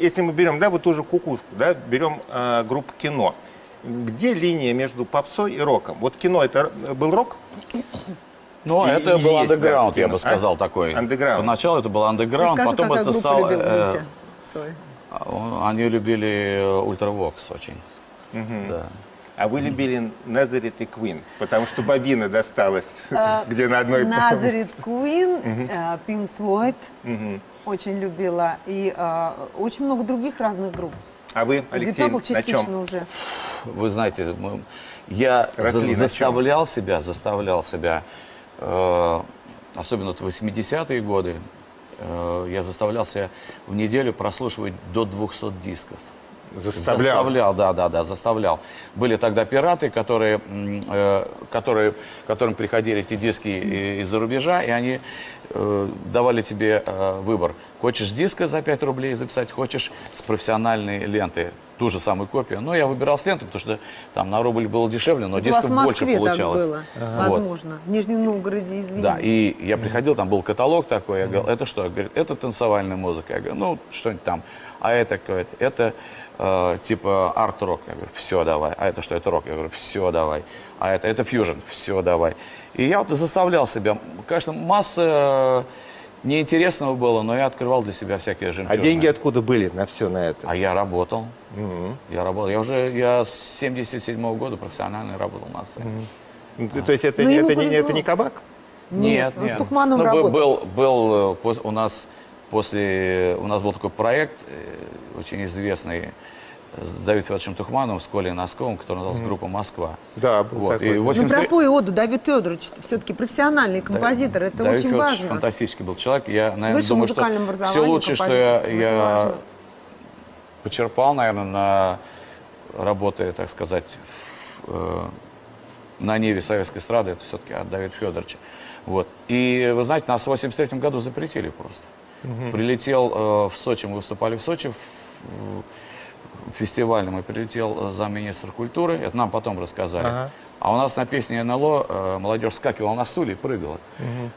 если мы берем, да, вот ту же кукушку, да, берем э, группу кино, где линия между попсой и роком? Вот кино это был рок? Ну, И- это и был есть, да, андеграунд, я бы сказал, А? такой. Андеграунд. Поначалу это был андеграунд, потом какая это группа стал... любила э, а, Они любили Ultravox очень. Да. А вы любили Назарет и Queen, потому что бобина досталась, где на одной... Nazareth Queen, Пинк Флойд очень любила. И э, очень много других разных групп. А вы, Алексей, на частично чем? уже. Вы знаете, мы- я Росли за- заставлял себя, заставлял себя, э, особенно в 80-е годы, э, я заставлял себя в неделю прослушивать до 200 дисков. Заставлял. Заставлял, да, да, да, заставлял. Были тогда пираты, которые, э, которые, которым приходили эти диски из-за рубежа, и они э, давали тебе э, выбор. Хочешь диска за 5 рублей записать, хочешь с профессиональной ленты ту же самую копию. Но я выбирал с ленты, потому что там на рубль было дешевле, но дисков больше Москве так получалось. было, Вот. возможно. В Нижнем Новгороде, извините. Да, и я приходил, там был каталог такой, я говорил, это что? Я говорю, это танцевальная музыка. Я говорю, ну, что-нибудь там. А это какое-то, это э, типа арт-рок. Я говорю, все, давай. А это что, это рок? Я говорю, все, давай. А это, это фьюжн, все, давай. И я вот заставлял себя. Конечно, масса э, неинтересного было, но я открывал для себя всякие А жемчужины. деньги откуда были на все на это? А я работал. Я работал. Я уже, я с 77 года профессионально работал на сцене. Ну, То есть это, Ну, это, не, это не кабак? Нет, он с Тухманом Ну, был- работал. Был, был, э, пос- у нас после у нас был такой проект э, очень известный с Давидом Федоровичем Тухмановым, с Колей Носковым, который назывался группа Москва. Да, был вот. такой. И Ну, Ну, 83 пропой оду, Давид Федорович, все-таки профессиональный композитор, это Давид очень Федорович важно. фантастический был человек. Я, наверное, высшим думаю, что все лучшее, что я, я почерпал, наверное, на работе, так сказать, в, э, на ниве советской эстрады, это все-таки от Давида Федоровича. Вот. И, вы знаете, нас в 83 году запретили просто. Прилетел э, в Сочи, мы выступали в Сочи, в, в фестивале мы прилетел э, замминистра культуры, это нам потом рассказали. Ага. А у нас на песне НЛО э, молодежь скакивала на стуле и прыгала.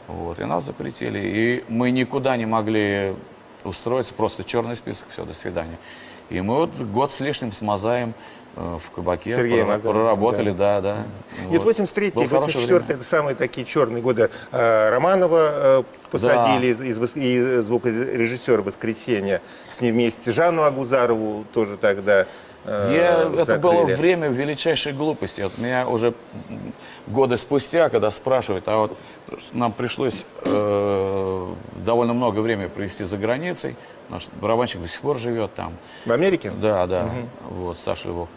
Вот, и нас запретили. И мы никуда не могли устроиться, просто черный список, все, до свидания. И мы вот год с лишним с Мазаем э, в кабаке Сергеем прора- Мазаем, проработали, да, да. Нет, Вот. 83-й, Было хорошее 84-й, время. это самые такие черные годы. А, Романова э, посадили из, из вос- и звукорежиссера «Воскресенья». С ним вместе Жанну Агузарову тоже тогда э, Я, это было время величайшей глупости. Вот меня уже годы спустя, когда спрашивают, а вот нам пришлось э, довольно много времени провести за границей. Наш барабанщик до сих пор живет там. В Америке? Да, да, вот, Саша Львов.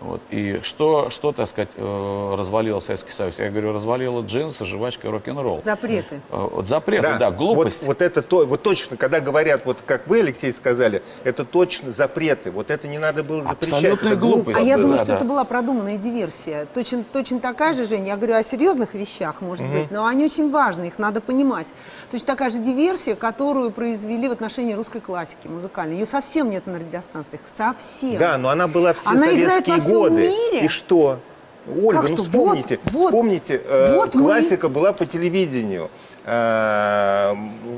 Вот. И что, что, так сказать, э, развалило Советский Союз? Я говорю, развалило джинсы, жвачка рок-н-ролл. Запреты. Э, Вот запреты, да, глупость. Вот, вот это то, вот точно, когда говорят, вот как вы, Алексей, сказали, это точно запреты. Вот это не надо было запрещать. Абсолютная это глупо глупость. А я думаю, да, что да. это была продуманная диверсия. Точно, точно такая же, Женя, я говорю о серьезных вещах, может быть, но они очень важны, их надо понимать. Точно такая же диверсия, которую произвели в отношении русской классики музыкальной. Ее совсем нет на радиостанциях, совсем. Да, но она была все Она играет советские во годы. мире. И что? Ольга, Как ну что? вспомните, Вот, вот. вспомните, э, Вот мы- классика была по телевидению. Э,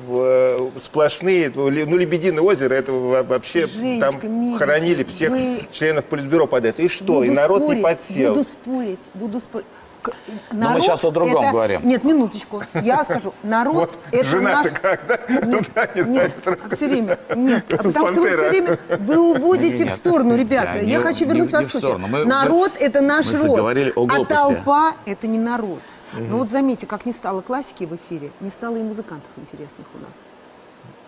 в- сплошные, ну, «Лебединое озеро», это во- вообще Женечка, там миленький, хоронили всех вы- членов Политбюро под это. И что? Буду и народ спорить, не подсел. Буду спорить, буду спорить. К- Но мы сейчас о другом это- говорим. Нет, минуточку. Я скажу, народ Вот это жена-то наш... как, да? Нет, Туда, не нет, туда, все время. Нет, а потому что вы Пантера. все время вы уводите Нет, в сторону, ребята. я Я не- хочу не- вернуть не вас в сути. сторону. Мы- народ это наш мы род, о а глупости. толпа это не народ. Но вот заметьте, как не стало классики в эфире, не стало и музыкантов интересных у нас.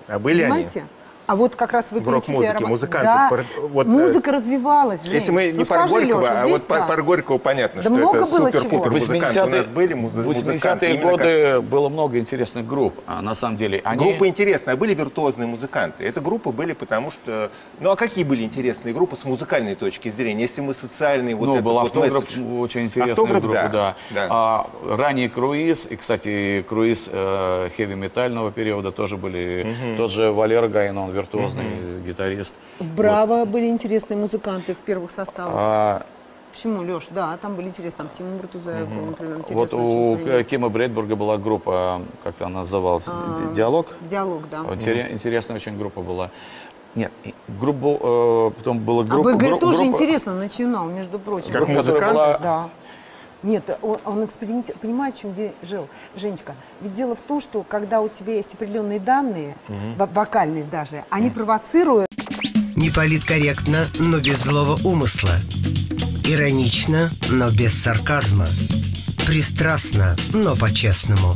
А были Понимаете? они? А вот как раз вы В перечислили рок-музыке аромат. музыканты Да, пор- вот, э, музыка развивалась, Жень. Если мы не ну, скажи, Горького, Леша, а вот да. про Горького понятно, Да что много это было супер-пупер музыканты. У нас были муз- 80-е музыканты. именно как- годы было много интересных групп. А на самом деле они... Группы интересные, а были виртуозные музыканты. Это группы были, потому что... Ну, а какие были интересные группы с музыкальной точки зрения, если мы социальные вот ну, этот был вот автограф, месседж? очень интересная Автограф, группа, да, да. да. А, ранний круиз, и, кстати, круиз э, хэви-метального периода тоже были. Тот же Валера Гаин, виртуозный гитарист. В Браво были интересные музыканты в первых составах. А, Почему, Леш? Да, там были интересные. Там Тимур Братузаев был, например, интересный. вот у пример. Кима Брэдбурга была группа, как она называлась, А, Ди- Диалог. Диалог, да. Интере- Интересная очень группа была. Нет, и группу, э, потом была А группа... БГ гру- тоже группа- интересно начинал, между прочим. Как группа, музыкант? была- Да. Нет, он, он экспериментирует. Понимаете, чем де- жил, Женечка? Ведь дело в том, что когда у тебя есть определенные данные, во- вокальные даже, они провоцируют Не политкорректно, но без злого умысла. Иронично, но без сарказма. Пристрастно, но по-честному.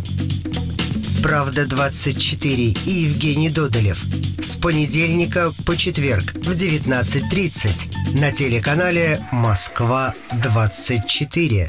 «Правда-24» и Евгений Додолев. С понедельника по четверг в 19.30 на телеканале «Москва-24».